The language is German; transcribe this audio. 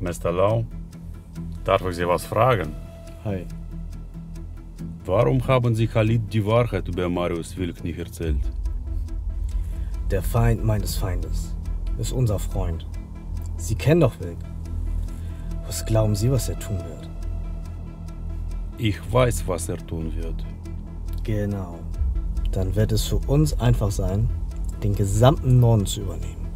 Mr. Lau, darf ich Sie was fragen? Hi. Warum haben Sie Khalid die Wahrheit über Marius Wilk nicht erzählt? Der Feind meines Feindes ist unser Freund. Sie kennen doch Wilk. Was glauben Sie, was er tun wird? Ich weiß, was er tun wird. Genau. Dann wird es für uns einfach sein, den gesamten Norden zu übernehmen.